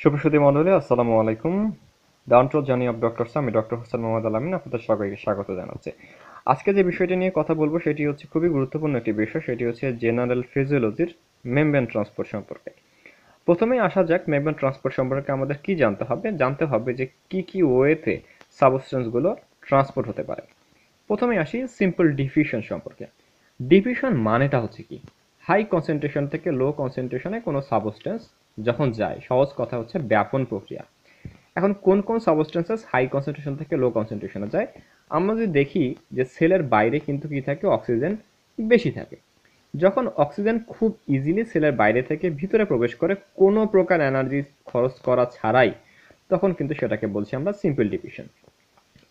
সুপ্রসুদী মণ্ডলী, আসসালামু আলাইকুম। ডাউনট্রো জানি অফ ডক্টরস আমি ডক্টর হোসেন মোহাম্মদ আলামিন আপনাদের সবাইকে স্বাগত জানাচ্ছি। আজকে যে বিষয়টি নিয়ে কথা বলব, সেটি হচ্ছে খুবই গুরুত্বপূর্ণ একটি বিষয়, সেটি হচ্ছে জেনারেল ফিজিওলজির মেমব্রেন ট্রান্সপোর্ট সম্পর্কে। প্রথমেই আসা যাক মেমব্রেন ট্রান্সপোর্ট সম্পর্কে আমাদের কি জানতে হবে। জানতে হবে যে কি কি ওয়েতে সাবস্টেন্সগুলো ট্রান্সপোর্ট হতে পারে। প্রথমে আসি সিম্পল ডিফিউশন সম্পর্কে। ডিফিউশন মানেটা হচ্ছে কি? হাই কনসেন্ট্রেশন থেকে লো কনসেন্ট্রেশনে কোনো সাবস্টেন্স যখন যায়, সহজ কথা হচ্ছে ব্যাপন প্রক্রিয়া। এখন কোন কোন সাবস্টেন্সেস হাই কনসেন্ট্রেশন থেকে লো কনসেন্ট্রেশনে যায়? আমরা যদি দেখি যে সেলের বাইরে কিন্তু কি থাকে? অক্সিজেন বেশি থাকে। যখন অক্সিজেন খুব ইজিলি সেলের বাইরে থেকে ভিতরে প্রবেশ করে কোনো প্রকার এনার্জি খরচ করা ছাড়াই, তখন কিন্তু সেটাকে বলছি আমরা সিম্পল ডিফিউশন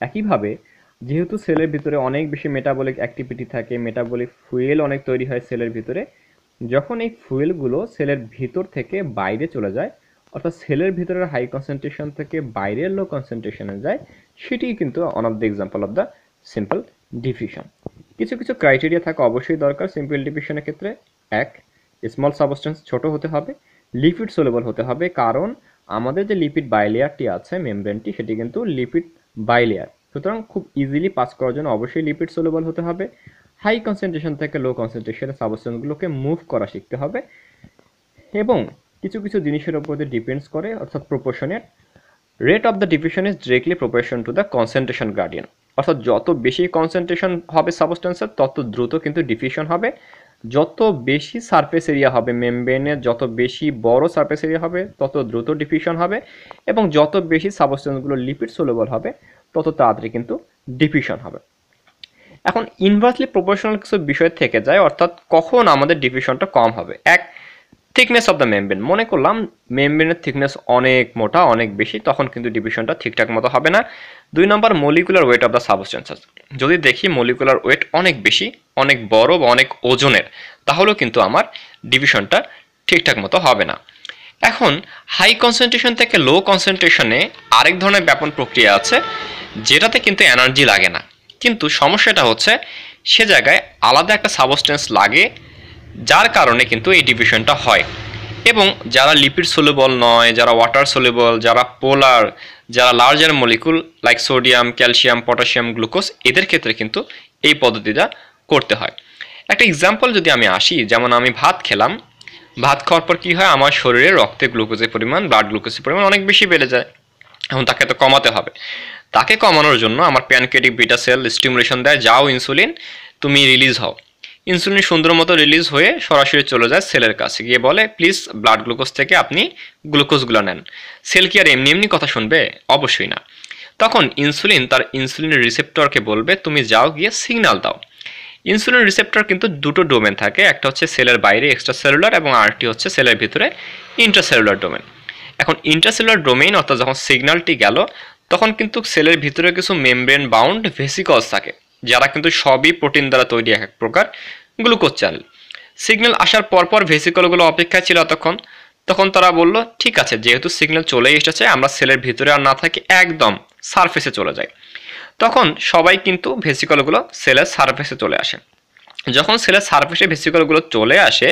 একইভাবে, যেহেতু সেলের ভিতরে অনেক বেশি মেটাবলিক অ্যাক্টিভিটি থাকে মেটাবলিক ফুয়েল অনেক তৈরি হয় সেলের ভিতরে যখন এই ফুয়েলগুলো সেলের ভিতর থেকে বাইরে চলে যায়, অর্থাৎ সেলের ভিতরের হাই কনসেন্ট্রেশন থেকে বাইরের লো কনসেন্ট্রেশনে যায় সেটি কিন্তু one of the example of the simple diffusion কিছু কিছু ক্রাইটেরিয়া থাকা অবশ্যই দরকার সিম্পল ডিফিউশনের ক্ষেত্রে। এক স্মল সাবস্টেন্স ছোট হতে হবে লিপিড সোলেবল হতে হবে, কারণ আমাদের যে লিপিড বাইলেয়ারটি আছে মেমব্রেনটি সেটি কিন্তু লিপিড বাইলেয়ার সুতরাং খুব ইজিলি পাস করার জন্য অবশ্যই লিপিড সোলেবল হতে হবে। হাই কনসেন্ট্রেশন থেকে লো কনসেন্ট্রেশনের সাবস্টেন্সগুলোকে মুভ করা শিখতে হবে এবং কিছু কিছু জিনিসের উপর ডিপেন্ডস করে, অর্থাৎ প্রপোর্শনের। Rate of the diffusion is directly proportion to the concentration gradient. অর্থাৎ যত বেশি কনসেন্ট্রেশন হবে সাবস্টেন্সের, তত দ্রুত কিন্তু ডিফিউশন হবে। যত বেশি সারফেস এরিয়া হবে মেমব্রেনের যত বেশি বড় সারফেস এরিয়া হবে, তত দ্রুত ডিফিউশন হবে এবং যত বেশি সাবস্টেন্সগুলো লিপিড সোলেবল হবে, তত তাড়াতাড়ি কিন্তু ডিফিউশন হবে। এখন ইনভার্সলি প্রপোর্শনাল কিছু বিষয় থেকে যায়, অর্থাৎ কখন আমাদের ডিফিউশনটা কম হবে। এক থিকনেস অফ দ্য মেমব্রেন মনে করলাম মেমব্রেনের থিকনেস অনেক মোটা, অনেক বেশি, তখন কিন্তু ডিভিশনটা ঠিকঠাক মতো হবে না। দুই number molecular weight of the substances যদি দেখি মলিকুলার ওয়েট অনেক বেশি, অনেক বড় বা অনেক ওজনের, তাহলেও কিন্তু আমার ডিভিশনটা ঠিকঠাক মতো হবে না। এখন হাই কনসেন্ট্রেশন থেকে লো কনসেন্ট্রেশনে আরেক ধরনের ব্যাপন প্রক্রিয়া আছে, যেটাতে কিন্তু এনার্জি লাগে না। কিন্তু সমস্যাটা হচ্ছে সে জায়গায় আলাদা একটা সাবস্টেন্স লাগে, যার কারণে কিন্তু এই ডিভিশনটা হয়। এবং যারা লিপিড সোলেবল নয়, যারা ওয়াটার সোলেবল যারা পোলার যারা larger molecule like sodium calcium potassium glucose এদের ক্ষেত্রে কিন্তু এই পদ্ধতিটা করতে হয়। একটা এক্সাম্পল যদি আমি আসি, যেমন আমি ভাত খেলাম, ভাত খাওয়ার পর কী হয়? আমার শরীরে রক্তে গ্লুকোজের পরিমাণ ব্লাড গ্লুকোজের পরিমাণ অনেক বেশি বেড়ে যায়। এখন তাকে তো কমাতে হবে। তাকে কমানোর জন্য আমার প্যানকেটিক বিটা সেল স্টিমুলেশন দেয়, যাও ইনসুলিন, তুমি রিলিজ হও। ইনসুলিন সুন্দর মতো রিলিজ হয়ে সরাসরি চলে যায় সেলের কাছে। গিয়ে বলে, প্লিজ, ব্লাড গ্লুকোজ থেকে আপনি গ্লুকোজগুলো নেন। সেল কি আর এমনি এমনি কথা শুনবে? অবশ্যই না। তখন ইনসুলিন তার ইনসুলিনের রিসেপ্টরকে বলবে, তুমি যাও গিয়ে সিগন্যাল দাও। ইনসুলিন রিসেপ্টর কিন্তু দুটো ডোমেন থাকে, একটা হচ্ছে সেলের বাইরে এক্সট্রা সেলুলার এবং আরেকটি হচ্ছে সেলের ভিতরে ইন্ট্রাসেলুলার ডোমেন। এখন ইন্ট্রাসেলুলার ডোমেইন অর্থাৎ যখন সিগনালটি গেল তখন কিন্তু সেলের ভিতরে কিছু মেমব্রেন বাউন্ড ভেসিকলস থাকে, যারা কিন্তু সবই প্রোটিন দ্বারা তৈরি এক প্রকার গ্লুকোজ চ্যানেল সিগন্যাল আসার পরপর ভেসিকলগুলো অপেক্ষায় ছিল তখন তখন তারা বলল, ঠিক আছে, যেহেতু সিগন্যাল চলেই এসেছে, আমরা সেলের ভিতরে আর না থাকি, একদম সারফেসে চলে যাই। তখন সবাই কিন্তু ভেসিকলগুলো সেলের সারফেসে চলে আসে। যখন সেলের সারফেসে ভেসিকলগুলো চলে আসে,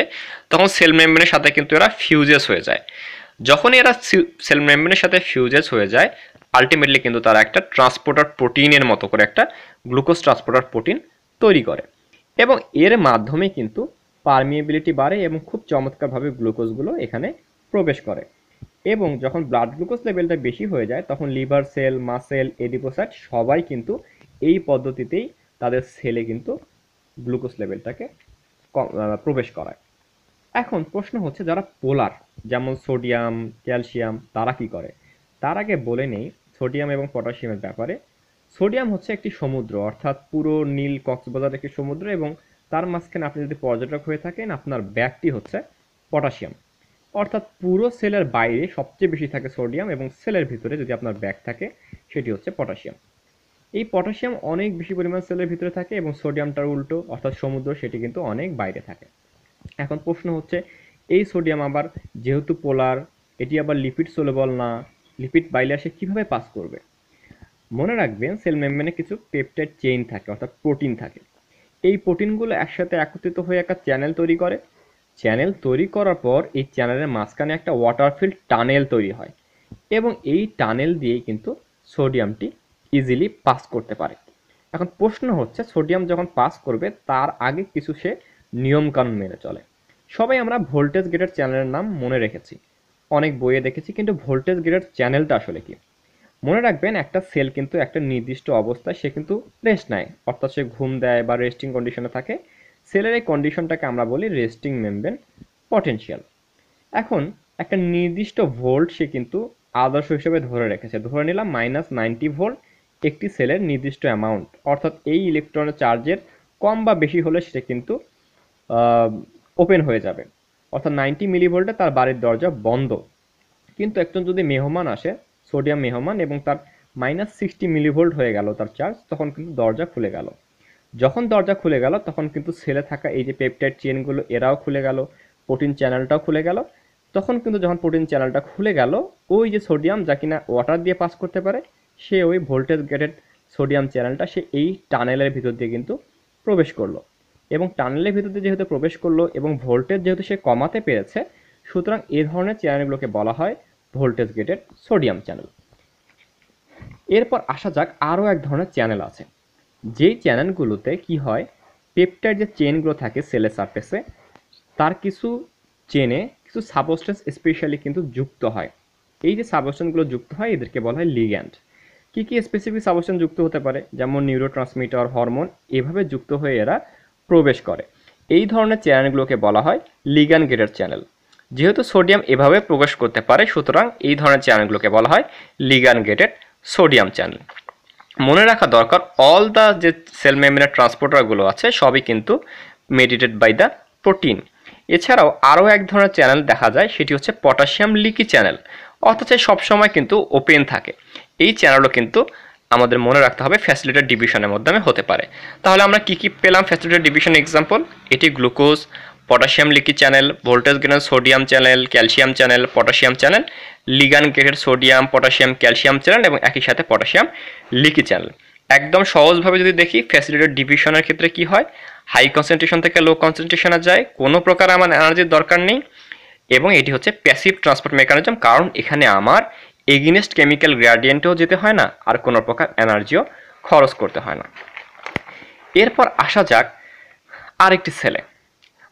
তখন সেল মেমব্রেনের সাথে কিন্তু এরা ফিউজেস হয়ে যায়। যখন এরা সেল মেমব্রেনের সাথে ফিউজেস হয়ে যায় আলটিমেটলি কিন্তু তারা একটা ট্রান্সপোর্টার প্রোটিনের মতো করে একটা গ্লুকোজ ট্রান্সপোর্টার প্রোটিন তৈরি করে। এবং এর মাধ্যমে কিন্তু পারমিয়েবিলিটি বাড়ে এবং খুব চমৎকারভাবে গ্লুকোজগুলো এখানে প্রবেশ করে। এবং যখন ব্লাড গ্লুকোজ লেভেলটা বেশি হয়ে যায়, তখন লিভার সেল মাসেল এডিপোসাইট সবাই কিন্তু এই পদ্ধতিতেই তাদের সেলে কিন্তু গ্লুকোজ লেভেলটাকে প্রবেশ করায়। এখন প্রশ্ন হচ্ছে, যারা পোলার, যেমন সোডিয়াম ক্যালসিয়াম তারা কি করে? তার আগে বলে নেই সোডিয়াম এবং পটাশিয়ামের ব্যাপারে। সোডিয়াম হচ্ছে একটি সমুদ্র, অর্থাৎ পুরো নীল কক্সবাজার একটি সমুদ্র এবং তার মাঝখানে আপনি যদি পর্যটক হয়ে থাকেন, আপনার ব্যাগটি হচ্ছে পটাশিয়াম। অর্থাৎ পুরো সেলের বাইরে সবচেয়ে বেশি থাকে সোডিয়াম এবং সেলের ভিতরে যদি আপনার ব্যাগ থাকে, সেটি হচ্ছে পটাশিয়াম। এই পটাশিয়াম অনেক বেশি পরিমাণ সেলের ভিতরে থাকে এবং সোডিয়ামটার উল্টো, অর্থাৎ সমুদ্র, সেটি কিন্তু অনেক বাইরে থাকে। এখন প্রশ্ন হচ্ছে, এই সোডিয়াম আবার যেহেতু পোলার, এটি আবার লিপিড সোলেবল না লিপিড বাইলে আসে কীভাবে পাস করবে? মনে রাখবেন, সেল মেমব্রেনে কিছু পেপটাইড চেইন থাকে, অর্থাৎ প্রোটিন থাকে। এই প্রোটিনগুলো একসাথে একত্রিত হয়ে একটা চ্যানেল তৈরি করে। চ্যানেল তৈরি করার পর এই চ্যানেলের মাঝখানে একটা ওয়াটার ফিল্ড টানেল তৈরি হয় এবং এই টানেল দিয়েই কিন্তু সোডিয়ামটি ইজিলি পাস করতে পারে। এখন প্রশ্ন হচ্ছে সোডিয়াম যখন পাস করবে, তার আগে কিছু সে নিয়মকানুন মেনে চলে। সবাই আমরা ভোল্টেজ গেটের চ্যানেলের নাম মনে রেখেছি। অনেক বইয়ে দেখেছি, কিন্তু ভোল্টেজ গ্রেডের চ্যানেলটা আসলে কি? মনে রাখবেন, একটা সেল কিন্তু একটা নির্দিষ্ট অবস্থায় সে কিন্তু রেস্ট নেয়। অর্থাৎ সে ঘুম দেয় বা রেস্টিং কন্ডিশনে থাকে। সেলের এই কন্ডিশনটাকে আমরা বলি রেস্টিং মেমব্রেন পটেনশিয়াল। এখন একটা নির্দিষ্ট ভোল্ট সে কিন্তু আদর্শ হিসেবে ধরে রেখেছে। ধরে নিলাম মাইনাস নাইনটি ভোল্ট একটি সেলের নির্দিষ্ট অ্যামাউন্ট। অর্থাৎ এই ইলেকট্রনের চার্জের কম বা বেশি হলে সেটা কিন্তু ওপেন হয়ে যাবে। অর্থাৎ নাইনটি মিলিভোল্টে তার বাড়ির দরজা বন্ধ। কিন্তু একজন যদি মেহমান আসে, সোডিয়াম মেহমান, এবং তার মাইনাস সিক্সটি মিলিভোল্ট হয়ে গেল তার চার্জ তখন কিন্তু দরজা খুলে গেল। যখন দরজা খুলে গেল, তখন কিন্তু সেলে থাকা এই যে পেপটাইড চেনগুলো এরাও খুলে গেল প্রোটিন চ্যানেলটাও খুলে গেল। তখন কিন্তু যখন প্রোটিন চ্যানেলটা খুলে গেল, ওই যে সোডিয়াম যা কিনা ওয়াটার দিয়ে পাস করতে পারে, সে ওই ভোল্টেজ গেটেড সোডিয়াম চ্যানেলটা সে এই টানেলের ভিতর দিয়ে কিন্তু প্রবেশ করল। এবং টানেলের ভিতরে যেহেতু প্রবেশ করল এবং ভোল্টেজ যেহেতু সে কমাতে পেরেছে, সুতরাং এ ধরনের চ্যানেলগুলোকে বলা হয় ভোল্টেজ গেটেড সোডিয়াম চ্যানেল। এরপর আসা যাক আরও এক ধরনের চ্যানেল আছে। যেই চ্যানেলগুলোতে কি হয় পেপটার যে চেনগুলো থাকে সেলের সারফেসে, তার কিছু চেনে কিছু সাবস্টেন্স স্পেশালি কিন্তু যুক্ত হয়। এই যে সাবস্টেন্সগুলো যুক্ত হয়, এদেরকে বলা হয় লিগ্যান্ড। কী কী স্পেসিফিক সাবস্টেন্স যুক্ত হতে পারে? যেমন নিউরো ট্রান্সমিটার হরমোন, এভাবে যুক্ত হয়ে এরা প্রবেশ করে। এই ধরনের চ্যানেলগুলোকে বলা হয় লিগান গেটের চ্যানেল। যেহেতু সোডিয়াম এভাবে প্রবেশ করতে পারে, সুতরাং এই ধরনের চ্যানেলগুলোকে বলা হয় লিগান গেটেড সোডিয়াম চ্যানেল। মনে রাখা দরকার অল দ্য যে সেল মেমব্রেনের ট্রান্সপোর্টারগুলো আছে, সবই কিন্তু মেডিটেড বাই দ্য প্রোটিন। এছাড়াও আরও এক ধরনের চ্যানেল দেখা যায়, সেটি হচ্ছে পটাশিয়াম লিকি চ্যানেল। অথচ সবসময় কিন্তু ওপেন থাকে। এই চ্যানেলও কিন্তু আমাদের মনে রাখতে হবে ফ্যাসিলিটার ডিভিশনের মাধ্যমে হতে পারে। তাহলে আমরা কী কী পেলাম ফ্যাসিলিটার ডিভিশন এক্সাম্পল এটি glucose potassium leaky channel voltage গ্রেনের sodium channel calcium channel potassium channel ligand গ্রেডের সোডিয়াম পটাশিয়াম ক্যালসিয়াম চ্যানেল এবং একই সাথে পটাশিয়াম লিকি চ্যানেল একদম সহজভাবে যদি দেখি ফ্যাসিলিটার ডিভিশনের ক্ষেত্রে কি হয়? হাই কনসেন্ট্রেশন থেকে লো কনসেন্ট্রেশনে যায়। কোনো প্রকার আমার এনার্জির দরকার নেই। এবং এটি হচ্ছে প্যাসিভ ট্রান্সপোর্ট মেকানিজম কারণ এখানে আমার এগিনেস্ট কেমিক্যাল গ্রেডিয়েন্টেও যেতে হয় না, আর কোনো প্রকার এনার্জিও খরচ করতে হয় না। এরপর আসা যাক আরেকটি সেলে।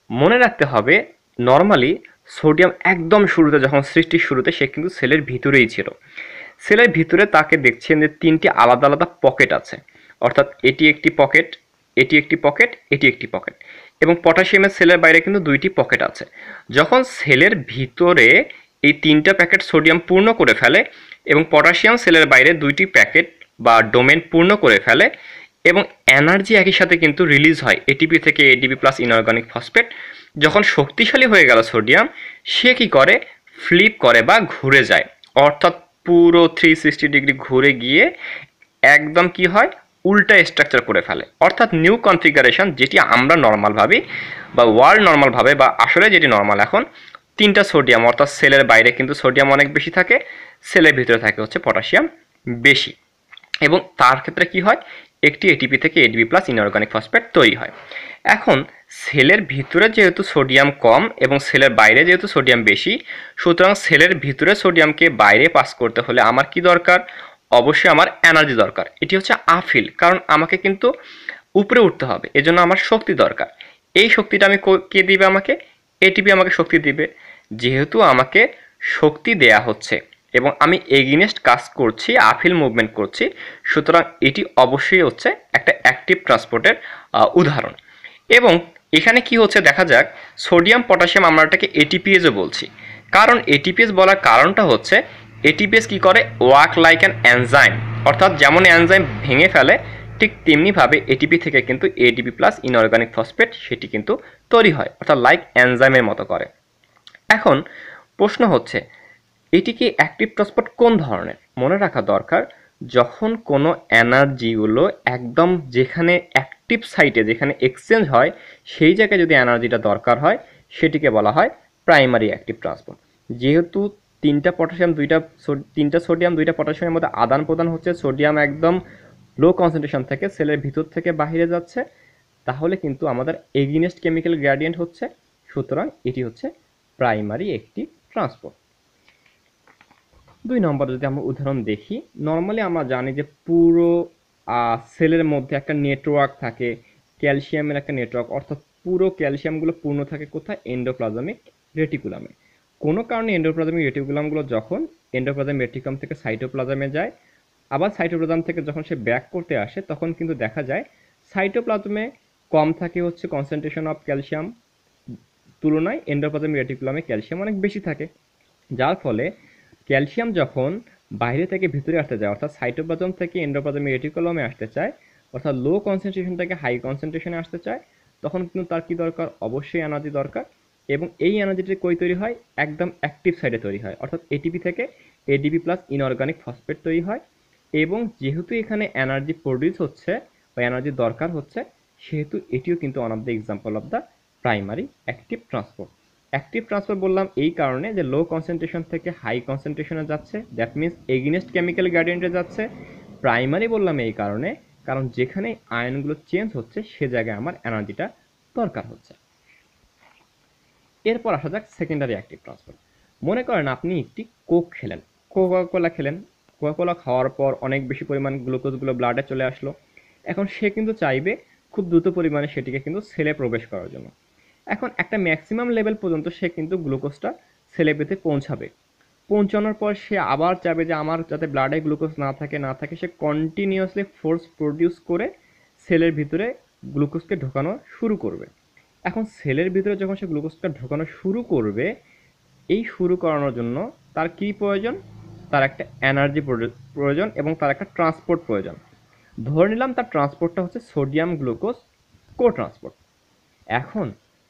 মনে রাখতে হবে, নর্মালি সোডিয়াম একদম শুরুতে, যখন সৃষ্টির শুরুতে, সে কিন্তু সেলের ভিতরেই ছিল। সেলের ভিতরে তাকে দেখছেন যে তিনটি আলাদা আলাদা পকেট আছে। অর্থাৎ এটি একটি পকেট, এটি একটি পকেট, এটি একটি পকেট। এবং পটাশিয়ামের সেলের বাইরে কিন্তু দুইটি পকেট আছে। যখন সেলের ভিতরে এই তিনটা প্যাকেট সোডিয়াম পূর্ণ করে ফেলে এবং পটাশিয়াম সেলের বাইরে দুইটি প্যাকেট বা ডোমেন পূর্ণ করে ফেলে এবং এনার্জি একই সাথে কিন্তু রিলিজ হয় এটিপি থেকে এডিপি প্লাস ইনঅর্গানিক ফসফেট যখন শক্তিশালী হয়ে গেল সোডিয়াম, সে কি করে? ফ্লিপ করে বা ঘুরে যায়। অর্থাৎ পুরো থ্রি সিক্সটি ডিগ্রি ঘুরে গিয়ে একদম কি হয়? উল্টা স্ট্রাকচার করে ফেলে। অর্থাৎ নিউ কনফিগারেশন যেটি আমরা নর্মাল ভাবি বা ওয়ার্ল্ড নর্মাল ভাবে বা আসলে যেটি নর্মাল এখন তিনটা সোডিয়াম, অর্থাৎ সেলের বাইরে কিন্তু সোডিয়াম অনেক বেশি থাকে, সেলের ভিতরে থাকে হচ্ছে পটাশিয়াম বেশি। এবং তার ক্ষেত্রে কি হয়? একটি এটিপি থেকে এডিপি প্লাস ইনঅর্গানিক ফসফেট তৈরি হয়। এখন সেলের ভিতরে যেহেতু সোডিয়াম কম এবং সেলের বাইরে যেহেতু সোডিয়াম বেশি, সুতরাং সেলের ভিতরে সোডিয়ামকে বাইরে পাস করতে হলে আমার কি দরকার? অবশ্যই আমার এনার্জি দরকার। এটি হচ্ছে আফিল কারণ আমাকে কিন্তু উপরে উঠতে হবে, এজন্য আমার শক্তি দরকার। এই শক্তিটা আমি কে দিবে আমাকে? এটিপি আমাকে শক্তি দিবে। যেহেতু আমাকে শক্তি দেয়া হচ্ছে এবং আমি এগিনেস্ট কাজ করছি আফিল মুভমেন্ট করছি, সুতরাং এটি অবশ্যই হচ্ছে একটা অ্যাক্টিভ ট্রান্সপোর্টের উদাহরণ। এবং এখানে কি হচ্ছে দেখা যাক সোডিয়াম পটাশিয়াম আমরা এটাকে এটিপিএসও বলছি। কারণ এটিপিএস বলার কারণটা হচ্ছে এটিপিএস কি করে? ওয়ার্ক লাইক অ্যান অ্যানজাইম অর্থাৎ যেমন অ্যানজাইম ভেঙে ফেলে, ঠিক তেমনিভাবে এটিপি থেকে কিন্তু এডিপি প্লাস ইনঅর্গানিক ফসফেট সেটি কিন্তু তৈরি হয়। অর্থাৎ লাইক অ্যানজাইমের মতো করে। এখন প্রশ্ন হচ্ছে, এটি কি অ্যাক্টিভ ট্রান্সপোর্ট কোন ধরনের? মনে রাখা দরকার, যখন কোনো এনার্জিগুলো একদম যেখানে অ্যাক্টিভ সাইটে যেখানে এক্সচেঞ্জ হয়, সেই জায়গায় যদি এনার্জিটা দরকার হয়, সেটিকে বলা হয় প্রাইমারি অ্যাক্টিভ ট্রান্সপোর্ট যেহেতু তিনটা পটাশিয়াম দুইটা তিনটা সোডিয়াম দুইটা পটাশিয়ামের মধ্যে আদান প্রদান হচ্ছে সোডিয়াম একদম লো কনসেন্ট্রেশন থেকে সেলের ভিতর থেকে বাহিরে যাচ্ছে, তাহলে কিন্তু আমাদের এগিনেস্ট কেমিক্যাল গ্র্যাডিয়েন্ট হচ্ছে, সুতরাং এটি হচ্ছে প্রাইমারি একটি ট্রান্সপোর্ট। দুই নম্বর যদি আমরা উদাহরণ দেখি, নর্মালি আমরা জানি যে পুরো সেলের মধ্যে একটা নেটওয়ার্ক থাকে, ক্যালসিয়ামের একটা নেটওয়ার্ক, অর্থাৎ পুরো ক্যালসিয়ামগুলো পূর্ণ থাকে কোথায়? এন্ডোপ্লাজমিক রেটিকুলামে। কোনো কারণে এন্ডোপ্লাজমিক রেটিকুলামগুলো যখন এন্ডোপ্লাজম রেটিকুলাম থেকে সাইটোপ্লাজমে যায়, আবার সাইটোপ্লাজম থেকে যখন সে ব্যাক করতে আসে, তখন কিন্তু দেখা যায় সাইটোপ্লাজমে কম থাকে হচ্ছে কনসেন্ট্রেশন অফ ক্যালসিয়াম তুলনায় এন্ডোপ্লাজমিক রেটিকুলামে ক্যালসিয়াম অনেক বেশি থাকে। যার ফলে ক্যালসিয়াম যখন বাইরে থেকে ভিতরে আসতে যায়, অর্থাৎ সাইটোপ্লাজম থেকে এন্ডোপ্লাজমিক রেটিকুলামে আসতে চায়, অর্থাৎ লো কনসেন্ট্রেশন থেকে হাই কনসেন্ট্রেশনে আসতে চায়, তখন কিন্তু তার কি দরকার? অবশ্যই এনার্জি দরকার এবং এই এনার্জিটি কই তৈরি হয়? একদম অ্যাক্টিভ সাইডে তৈরি হয়, অর্থাৎ এটিপি থেকে এডিপি প্লাস ইনঅর্গানিক ফসফেট তৈরি হয় এবং যেহেতু এখানে এনার্জি প্রডিউস হচ্ছে বা এনার্জি দরকার হচ্ছে, সেহেতু এটিও কিন্তু one of the example of the primary active transport active transfer বললাম এই কারণে যে লো কনসেন্ট্রেশন থেকে হাই কনসেন্ট্রেশনে যাচ্ছে। দ্যাট মিনস এগেনস্ট কেমিক্যাল গ্যাডিয়েন্টে যাচ্ছে। প্রাইমারি বললাম এই কারণে, কারণ যেখানে আয়নগুলো চেঞ্জ হচ্ছে, সে জায়গায় আমার এনার্জিটা দরকার হচ্ছে। এরপর আসা যাক সেকেন্ডারি অ্যাক্টিভ ট্রান্সফার মনে করেন আপনি একটি কোক খেলেন। কোকা কোলা খেলেন। কোকা কোলা খাওয়ার পর অনেক বেশি পরিমাণ গ্লুকোজগুলো ব্লাডে চলে আসলো। এখন সে কিন্তু চাইবে খুব দ্রুত পরিমাণে সেটিকে কিন্তু সেলে প্রবেশ করার জন্য। এখন একটা ম্যাক্সিমাম লেভেল পর্যন্ত সে কিন্তু গ্লুকোজটা সেলে পেতে পৌঁছাবে। পৌঁছানোর পর সে আবার চাবে যে আমার যাতে ব্লাডে গ্লুকোজ না থাকে না থাকে, সে কন্টিনিউয়াসলি ফোর্স প্রডিউস করে সেলের ভিতরে গ্লুকোজকে ঢোকানো শুরু করবে। এখন সেলের ভিতরে যখন সে গ্লুকোজটা ঢোকানো শুরু করবে, এই শুরু করানোর জন্য তার কী প্রয়োজন? তার একটা এনার্জি প্রয়োজন এবং তার একটা ট্রান্সপোর্ট প্রয়োজন। ধরে নিলাম তার ট্রান্সপোর্টটা হচ্ছে সোডিয়াম গ্লুকোজ কো ট্রান্সপোর্ট এখন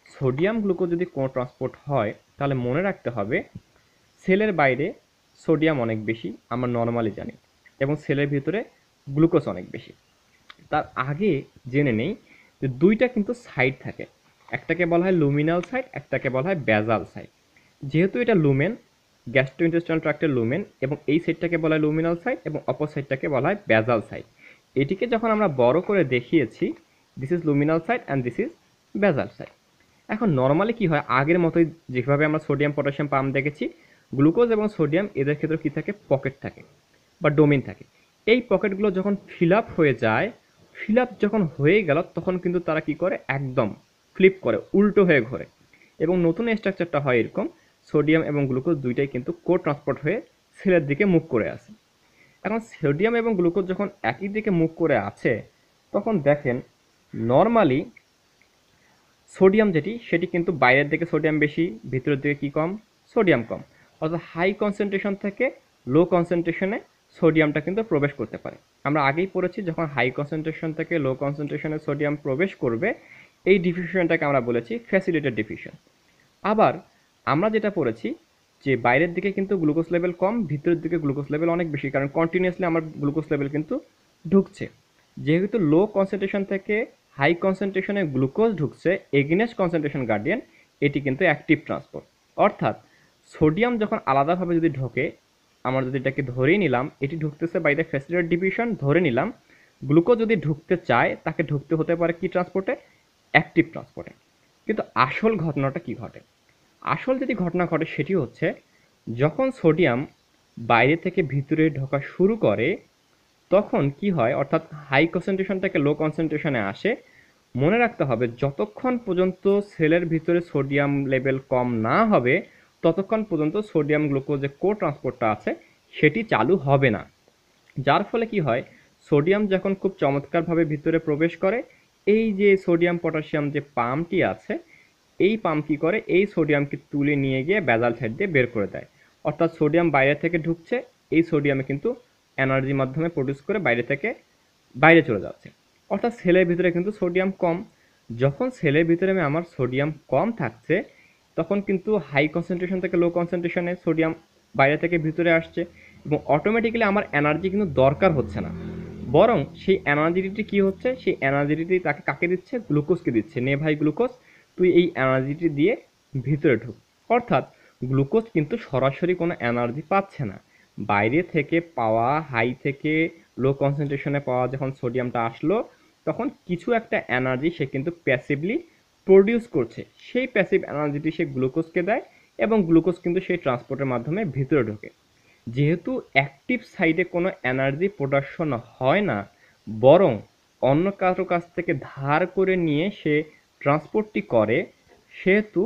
সোডিয়াম গ্লুকোজ যদি কোনো ট্রান্সপোর্ট হয়, তাহলে মনে রাখতে হবে সেলের বাইরে সোডিয়াম অনেক বেশি, আমরা নর্মালি জানি, এবং সেলের ভিতরে গ্লুকোজ অনেক বেশি। তার আগে জেনে নেই যে দুইটা কিন্তু সাইড থাকে। একটাকে বলা হয় লুমিনাল সাইড একটাকে বলা হয় ব্যাজাল সাইড যেহেতু এটা লুমেন গ্যাস্ট্রোইন্টেস্টাইনাল ট্র্যাক্টের লুমেন এবং এই সাইডটাকে বলা হয় লুমিনাল সাইড এবং অপর সাইডটাকে বলা হয় ব্যাজাল সাইড এটিকে যখন আমরা বড় করে দেখিয়েছি this is luminal side and this is basal side এখন নর্মালি কি হয়? আগের মতোই যেভাবে আমরা সোডিয়াম পটাশিয়াম পাম্প দেখেছি গ্লুকোজ এবং সোডিয়াম এদের ক্ষেত্রে কী থাকে? পকেট থাকে বা ডোমিন থাকে। এই পকেটগুলো যখন ফিল আপ হয়ে যায় ফিল আপ যখন হয়ে গেল, তখন কিন্তু তারা কি করে? একদম ফ্লিপ করে, উল্টো হয়ে ঘোরে। এবং নতুন স্ট্রাকচারটা হয় এরকম সোডিয়াম এবং গ্লুকোজ দুইটাই কিন্তু কো ট্রান্সপোর্ট হয়ে সেলের দিকে মুখ করে আসে। এখন সোডিয়াম এবং গ্লুকোজ যখন একই দিকে মুখ করে আছে, তখন দেখেন নর্মালি সোডিয়াম যেটি, সেটি কিন্তু বাইরের দিকে সোডিয়াম বেশি, ভিতরের দিকে কি কম? সোডিয়াম কম। অর্থাৎ হাই কনসেন্ট্রেশন থেকে লো কনসেন্ট্রেশনে সোডিয়ামটা কিন্তু প্রবেশ করতে পারে। আমরা আগেই পড়েছি, যখন হাই কনসেন্ট্রেশন থেকে লো কনসেন্ট্রেশনে সোডিয়াম প্রবেশ করবে, এই ডিফিউশনটাকে আমরা বলেছি ফ্যাসিলিটেড ডিফিউশন আবার আমরা যেটা পড়েছি, যে বাইরের দিকে কিন্তু গ্লুকোজ লেভেল কম, ভিতরের দিকে গ্লুকোজ লেভেল অনেক বেশি, কারণ কন্টিনিউয়াসলি আমার গ্লুকোজ লেভেল কিন্তু ঢুকছে। যেহেতু লো কনসেন্ট্রেশন থেকে হাই কনসেন্ট্রেশনে গ্লুকোজ ঢুকছে এগেনেস্ট কনসেন্ট্রেশন গার্ডিয়ান, এটি কিন্তু অ্যাক্টিভ ট্রান্সপোর্ট। অর্থাৎ সোডিয়াম যখন আলাদাভাবে যদি ঢোকে, আমরা যদি এটাকে ধরেই নিলাম, এটি ঢুকতেছে বাই দ্য ডিভিশন ধরে নিলাম, গ্লুকোজ যদি ঢুকতে চায়, তাকে ঢুকতে হতে পারে কি ট্রান্সপোর্টে? অ্যাক্টিভ ট্রান্সপোর্টে। কিন্তু আসল ঘটনাটা কি ঘটে? আসল যেটি ঘটনা ঘটে সেটি হচ্ছে, যখন সোডিয়াম বাইরে থেকে ভিতরে ঢোকা শুরু করে তখন কি হয়? অর্থাৎ হাই কনসেন্ট্রেশন থেকে লো কনসেন্ট্রেশনে আসে। মনে রাখতে হবে, যতক্ষণ পর্যন্ত সেলের ভিতরে সোডিয়াম লেভেল কম না হবে, ততক্ষণ পর্যন্ত সোডিয়াম গ্লুকোজ যে কো ট্রান্সপোর্টটা আছে, সেটি চালু হবে না। যার ফলে কি হয়? সোডিয়াম যখন খুব চমৎকারভাবে ভিতরে প্রবেশ করে, এই যে সোডিয়াম পটাশিয়াম যে পাম্পটি আছে, এই পাম্প কী করে? এই সোডিয়ামকে তুলে নিয়ে গিয়ে ব্যাজাল সাইড দিয়ে বের করে দেয়। অর্থাৎ সোডিয়াম বাইরে থেকে ঢুকছে, এই সোডিয়ামে কিন্তু এনার্জির মাধ্যমে প্রডিউস করে বাইরে থেকে বাইরে চলে যাচ্ছে। অর্থাৎ সেলের ভিতরে কিন্তু সোডিয়াম কম। যখন সেলের ভিতরে আমার সোডিয়াম কম থাকছে, তখন কিন্তু হাই কনসেন্ট্রেশন থেকে লো কনসেন্ট্রেশনে সোডিয়াম বাইরে থেকে ভিতরে আসছে এবং অটোমেটিক্যালি আমার এনার্জি কিন্তু দরকার হচ্ছে না। বরং সেই এনার্জিটি কী হচ্ছে? সেই এনার্জিটি তাকে কাকে দিচ্ছে? গ্লুকোজকে দিচ্ছে। নে ভাই গ্লুকোজ তুই এই এনার্জিটি দিয়ে ভিতরে ঢুক। অর্থাৎ গ্লুকোজ কিন্তু সরাসরি কোনো এনার্জি পাচ্ছে না। বাইরে থেকে পাওয়া হাই থেকে লো কনসেন্ট্রেশনে পাওয়া যখন সোডিয়ামটা আসলো, তখন কিছু একটা এনার্জি সে কিন্তু প্যাসিভলি প্রডিউস করছে। সেই প্যাসিভ এনার্জিটি সে গ্লুকোজকে দেয় এবং গ্লুকোজ কিন্তু সেই ট্রান্সপোর্টের মাধ্যমে ভিতরে ঢোকে। যেহেতু অ্যাক্টিভ সাইডে কোনো এনার্জি প্রোডাকশন হয় না, বরং অন্য কারও কাছ থেকে ধার করে নিয়ে সে ট্রান্সপোর্টটি করে, সেহেতু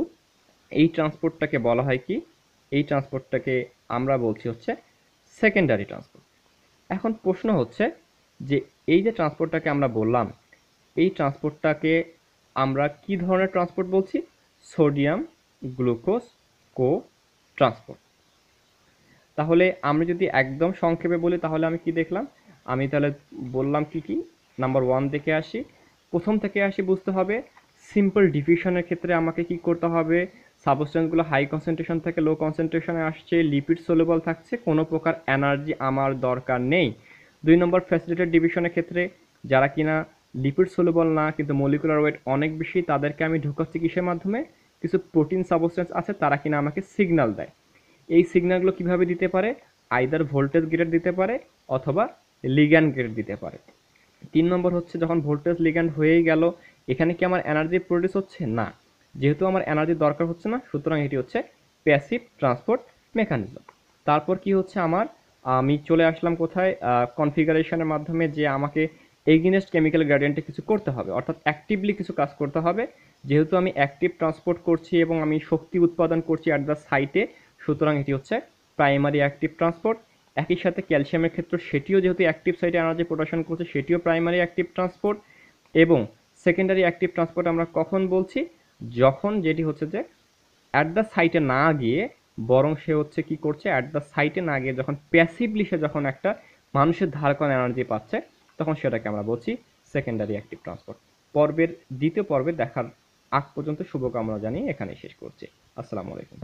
এই ট্রান্সপোর্টটাকে বলা হয় কি? এই ট্রান্সপোর্টটাকে আমরা বলছি হচ্ছে সেকেন্ডারি ট্রান্সপোর্ট এখন প্রশ্ন হচ্ছে যে এই যে ট্রান্সপোর্টটাকে আমরা বললাম, এই ট্রান্সপোর্টটাকে আমরা কি ধরনের ট্রান্সপোর্ট বলছি? সোডিয়াম গ্লুকোজ কো ট্রান্সপোর্ট তাহলে আমরা যদি একদম সংক্ষেপে বলি, তাহলে আমি কি দেখলাম? আমি তাহলে বললাম কি কি? নাম্বার ওয়ান থেকে আসি। প্রথম থেকে আসি বুঝতে হবে সিম্পল ডিভিশনের ক্ষেত্রে আমাকে কি করতে হবে? সাবস্টেন্সগুলো হাই কনসেন্ট্রেশন থেকে লো কনসেন্ট্রেশনে আসছে লিপিড সোলেবল থাকছে, কোনো প্রকার এনার্জি আমার দরকার নেই। দুই নম্বর ফ্যাসিলিটেড ডিভিশনের ক্ষেত্রে যারা কিনা লিপিড সোলেবল না, কিন্তু মলিকুলার ওয়েট অনেক বেশি, তাদেরকে আমি ঢুকাচ্ছি কিসের মাধ্যমে? কিছু প্রোটিন সাবস্টেন্স আছে, তারা কিনা আমাকে সিগন্যাল দেয়। এই সিগনালগুলো কীভাবে দিতে পারে? আইদার ভোল্টেজ গ্রেড দিতে পারে অথবা লিগ্যান্ড গ্রেড দিতে পারে। তিন নম্বর হচ্ছে, যখন ভোল্টেজ লিগ্যান্ড হয়েই গেল, এখানে কি আমার এনার্জি প্রডিউস হচ্ছে? না। যেহেতু আমার এনার্জি দরকার হচ্ছে না, সুতরাং এটি হচ্ছে প্যাসিভ ট্রান্সপোর্ট মেকানিজম তারপর কি হচ্ছে আমার? আমি চলে আসলাম কোথায়? কনফিগারেশনের মাধ্যমে যে আমাকে এগেনস্ট কেমিক্যাল গ্রেডিয়েন্টে কিছু করতে হবে, অর্থাৎ অ্যাক্টিভলি কিছু কাজ করতে হবে। যেহেতু আমি অ্যাক্টিভ ট্রান্সপোর্ট করছি এবং আমি শক্তি উৎপাদন করছি অ্যাট দ্য সাইটে সুতরাং এটি হচ্ছে প্রাইমারি অ্যাক্টিভ ট্রান্সপোর্ট একই সাথে ক্যালসিয়ামের ক্ষেত্রে, সেটিও যেহেতু অ্যাক্টিভ সাইটে এনার্জি প্রোডাকশন করছে, সেটিও প্রাইমারি অ্যাক্টিভ ট্রান্সপোর্ট এবং সেকেন্ডারি অ্যাক্টিভ ট্রান্সপোর্ট আমরা কখন বলছি? যখন যেটি হচ্ছে যে অ্যাট দ্য সাইটে না গিয়ে, বরং সে হচ্ছে কি করছে অ্যাট দ্য সাইটে না গিয়ে যখন প্যাসিভলি সে যখন একটা মানুষের ধার করা এনার্জি পাচ্ছে, তখন সেটাকে আমরা বলছি সেকেন্ডারি অ্যাক্টিভ ট্রান্সপোর্ট পর্বের, দ্বিতীয় পর্বে দেখার আগ পর্যন্ত শুভকামনা জানিয়ে এখানে শেষ করছি। আসসালামু আলাইকুম।